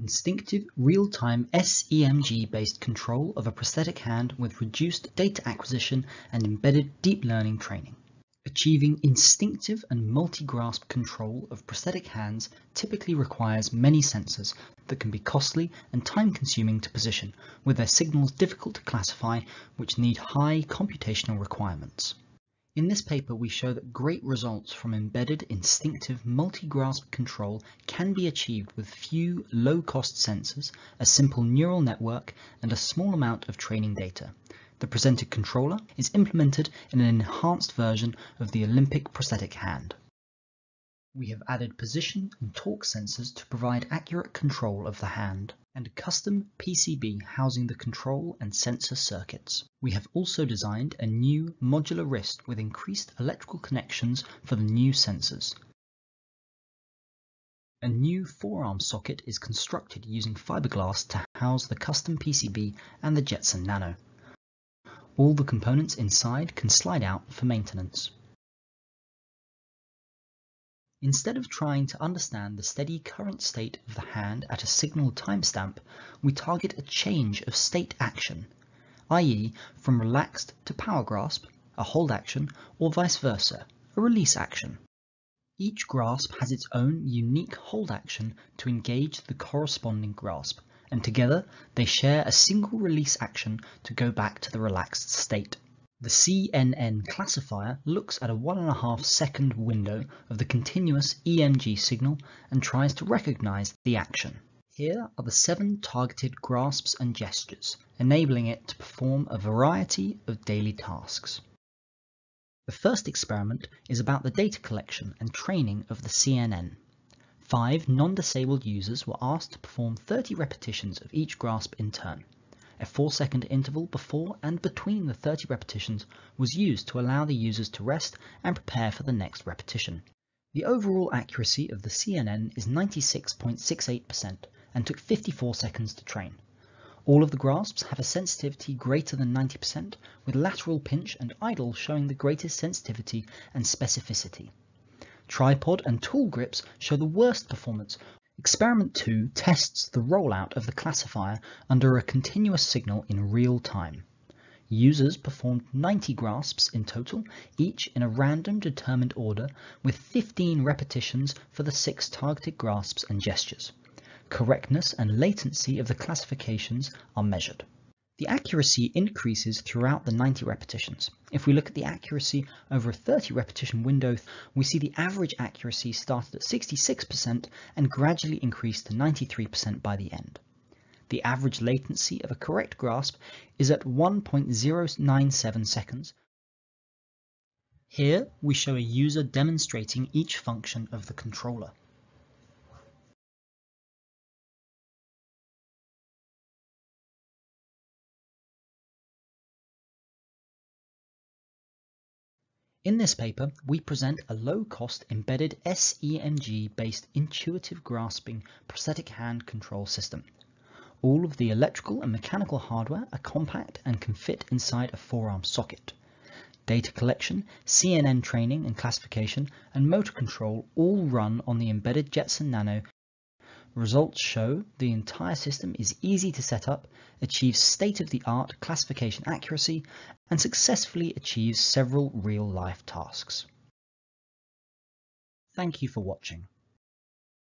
Instinctive, real-time SEMG-based control of a prosthetic hand with reduced data acquisition and embedded deep learning training. Achieving instinctive and multi-grasp control of prosthetic hands typically requires many sensors that can be costly and time-consuming to position, with their signals difficult to classify, which need high computational requirements. In this paper, we show that great results from embedded instinctive multi-grasp control can be achieved with few low-cost sensors, a simple neural network, and a small amount of training data. The presented controller is implemented in an enhanced version of the Olympic prosthetic hand. We have added position and torque sensors to provide accurate control of the hand and a custom PCB housing the control and sensor circuits. We have also designed a new modular wrist with increased electrical connections for the new sensors. A new forearm socket is constructed using fiberglass to house the custom PCB and the Jetson Nano. All the components inside can slide out for maintenance. Instead of trying to understand the steady current state of the hand at a signal timestamp, we target a change of state action, i.e. from relaxed to power grasp, a hold action, or vice versa, a release action. Each grasp has its own unique hold action to engage the corresponding grasp, and together they share a single release action to go back to the relaxed state. The CNN classifier looks at a one and a half second window of the continuous EMG signal and tries to recognize the action. Here are the seven targeted grasps and gestures, enabling it to perform a variety of daily tasks. The first experiment is about the data collection and training of the CNN. Five non-disabled users were asked to perform 30 repetitions of each grasp in turn. A 4 second interval before and between the 30 repetitions was used to allow the users to rest and prepare for the next repetition. The overall accuracy of the CNN is 96.68% and took 54 seconds to train. All of the grasps have a sensitivity greater than 90%, with lateral pinch and idle showing the greatest sensitivity and specificity. Tripod and tool grips show the worst performance, Experiment 2 tests the rollout of the classifier under a continuous signal in real time. Users performed 90 grasps in total, each in a random determined order, with 15 repetitions for the six targeted grasps and gestures. Correctness and latency of the classifications are measured. The accuracy increases throughout the 90 repetitions. If we look at the accuracy over a 30 repetition window, we see the average accuracy started at 66% and gradually increased to 93% by the end. The average latency of a correct grasp is at 1.097 seconds. Here we show a user demonstrating each function of the controller. In this paper, we present a low-cost embedded SEMG-based intuitive grasping prosthetic hand control system. All of the electrical and mechanical hardware are compact and can fit inside a forearm socket. Data collection, CNN training and classification, and motor control all run on the embedded Jetson Nano Results show the entire system is easy to set up, achieves state-of-the-art classification accuracy, and successfully achieves several real-life tasks. Thank you for watching.